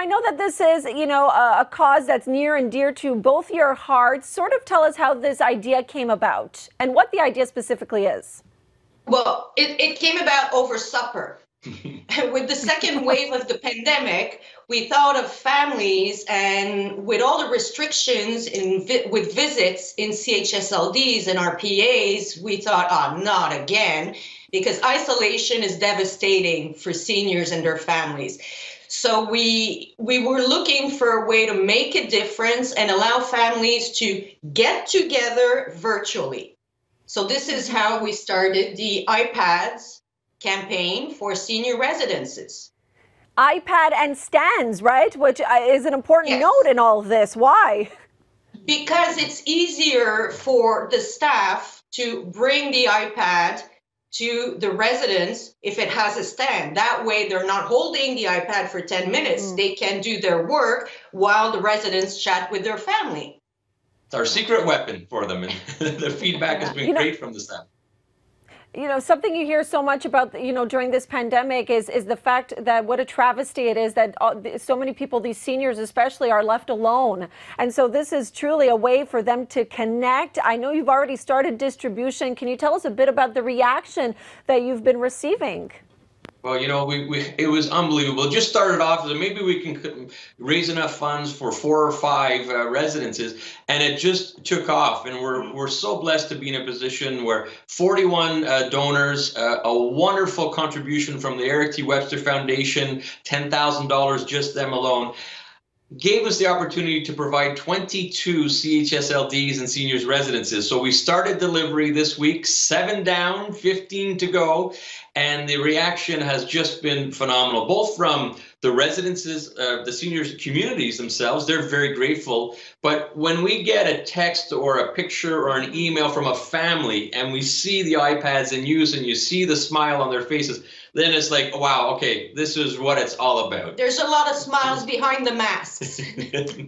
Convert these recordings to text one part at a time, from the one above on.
I know that this is, you know, a, a, cause that's near and dear to both your hearts. Sort of tell us how this idea came about and what the idea specifically is. Well, it, it came about over supper. with the second wave of the pandemic, we thought of families, and with all the restrictions in vi- with visits in CHSLDs and RPAs, we thought, oh, not again, because isolation is devastating for seniors and their families. So we we were looking for a way to make a difference and allow families to get together virtually. So this is how we started the iPads campaign for senior residences. iPad and stands, right? Which uh, is an important yes. note in all of this. Why? Because it's easier for the staff to bring the iPad to the residents if it has a stand. That way, they're not holding the iPad for 10 minutes. Mm. They can do their work while the residents chat with their family. It's our secret weapon for them. And the feedback has been you know, great from the staff you know something you hear so much about you know during this pandemic is is the fact that what a travesty it is that so many people these seniors especially are left alone. And so this is truly a way for them to connect. I know you've already started distribution. Can you tell us a bit about the reaction that you've been receiving well, you know, we, we it was unbelievable. It just started off as maybe we can raise enough funds for four or five uh, residences, and it just took off. And we're we're so blessed to be in a position where 41 uh, donors, uh, a wonderful contribution from the Eric T. Webster Foundation, ten thousand dollars just them alone gave us the opportunity to provide 22 CHSLDs and seniors residences. So we started delivery this week, seven down, 15 to go, and the reaction has just been phenomenal, both from the residences, uh, the seniors communities themselves, they're very grateful. But when we get a text or a picture or an email from a family and we see the iPads in use and you see the smile on their faces, then it's like, wow, okay, this is what it's all about. There's a lot of smiles behind the masks.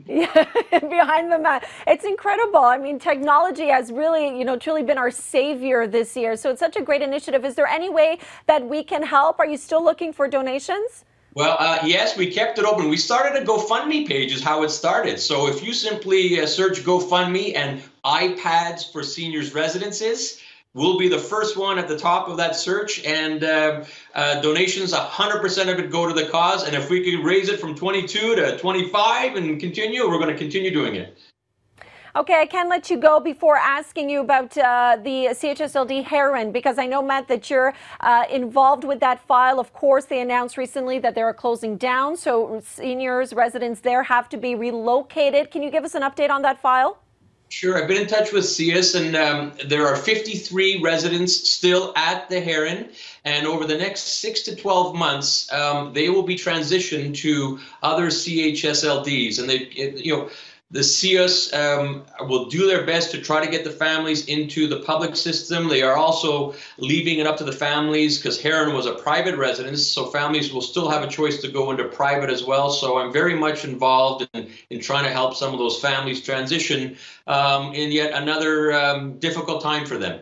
yeah, behind the mask. It's incredible. I mean, technology has really, you know, truly been our savior this year. So it's such a great initiative. Is there any way that we can help? Are you still looking for donations? Well, uh, yes, we kept it open. We started a GoFundMe page, is how it started. So if you simply uh, search GoFundMe and iPads for seniors residences, We'll be the first one at the top of that search, and uh, uh, donations, 100% of it go to the cause. And if we could raise it from 22 to 25 and continue, we're going to continue doing it. Okay, I can let you go before asking you about uh, the CHSLD Herron because I know, Matt, that you're uh, involved with that file. Of course, they announced recently that they are closing down, so seniors, residents there have to be relocated. Can you give us an update on that file? Sure. I've been in touch with CIUSSS, and um, there are 53 residents still at the Herron. And over the next six to 12 months, um, they will be transitioned to other CHSLDs. And they, you know, the CIUSSS um, will do their best to try to get the families into the public system. They are also leaving it up to the families because Herron was a private residence, so families will still have a choice to go into private as well. So I'm very much involved in, in trying to help some of those families transition um, in yet another um, difficult time for them.